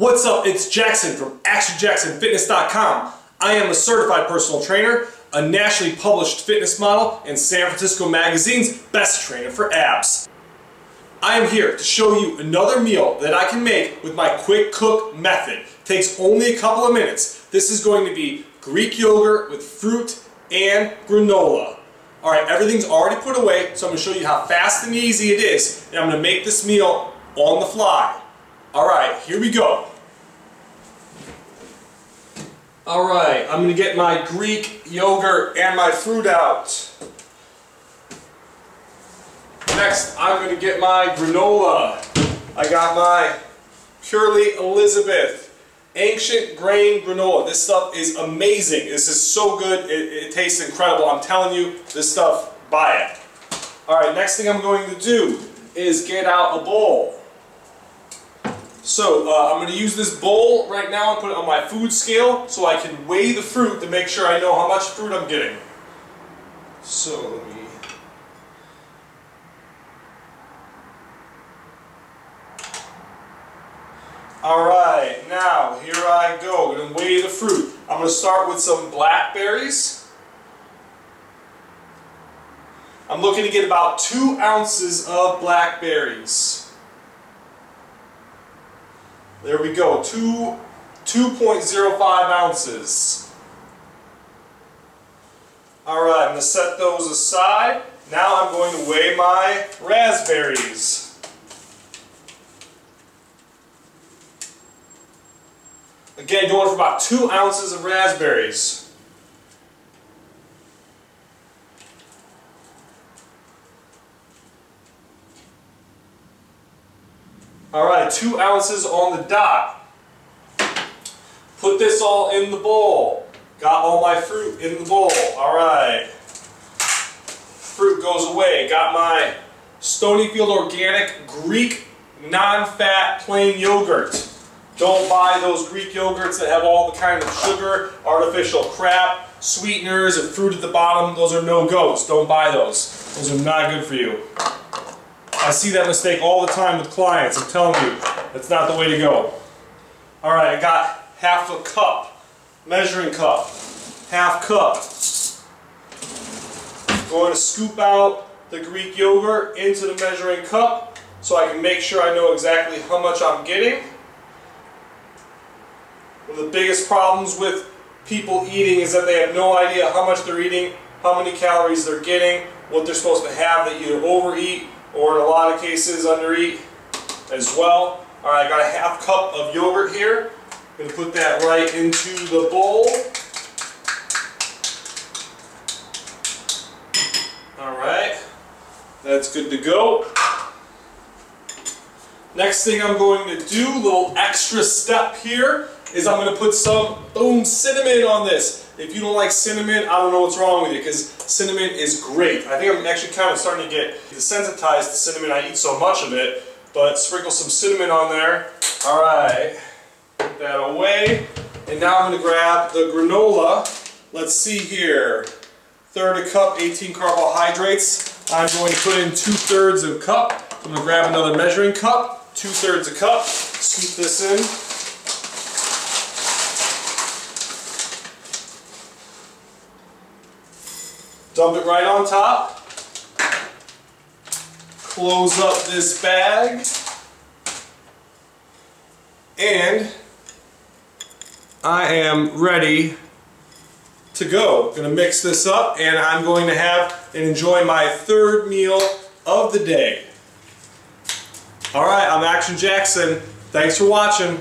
What's up? It's Jackson from ActionJacksonFitness.com. I am a certified personal trainer, a nationally published fitness model, and San Francisco Magazine's best trainer for abs. I am here to show you another meal that I can make with my quick cook method. takes only a couple of minutes. This is going to be Greek yogurt with fruit and granola. Alright, everything's already put away, so I'm going to show you how fast and easy it is, and I'm going to make this meal on the fly. Alright, here we go. Alright, I'm going to get my Greek yogurt and my fruit out. Next, I'm to get my granola. I got my Purely Elizabeth Ancient Grain Granola. This stuff is amazing. This is so good. It, it tastes incredible. I'm telling you, this stuff, buy it. Alright, next thing I'm going to do is get out a bowl. So uh, I'm going to use this bowl right now and put it on my food scale so I can weigh the fruit to make sure I know how much fruit I'm getting. So let me... Alright, now here I go. I'm going to weigh the fruit. I'm going to start with some blackberries. I'm looking to get about two ounces of blackberries. There we go, two, 2.05 ounces. Alright, I'm going to set those aside. Now I'm going to weigh my raspberries. Again, going for about two ounces of raspberries. Alright, two ounces on the dot. Put this all in the bowl. Got all my fruit in the bowl. Alright. Fruit goes away. Got my Stonyfield Organic Greek non-fat plain yogurt. Don't buy those Greek yogurts that have all the kind of sugar, artificial crap, sweeteners, and fruit at the bottom. Those are no-goes. Don't buy those. Those are not good for you. I see that mistake all the time with clients. I'm telling you, that's not the way to go. All right, I got half a cup, measuring cup, half cup. Going to scoop out the Greek yogurt into the measuring cup so I can make sure I know exactly how much I'm getting. One of the biggest problems with people eating is that they have no idea how much they're eating, how many calories they're getting, what they're supposed to have. They either overeat or in a lot of cases under eat as well. Alright, I got a half cup of yogurt here. I'm going to put that right into the bowl. Alright, that's good to go. Next thing I'm going to do, a little extra step here, is I'm going to put some, boom, cinnamon on this. If you don't like cinnamon, I don't know what's wrong with you because cinnamon is great. I think I'm actually kind of starting to get desensitized to cinnamon. I eat so much of it, but sprinkle some cinnamon on there. All right, put that away. And now I'm going to grab the granola. Let's see here. Third a cup, 18 carbohydrates. I'm going to put in two thirds of a cup. I'm going to grab another measuring cup, two thirds a cup, scoop this in. Dump it right on top. Close up this bag. And I am ready to go. I'm to mix this up and I'm going to have and enjoy my third meal of the day. Alright, I'm Action Jackson. Thanks for watching.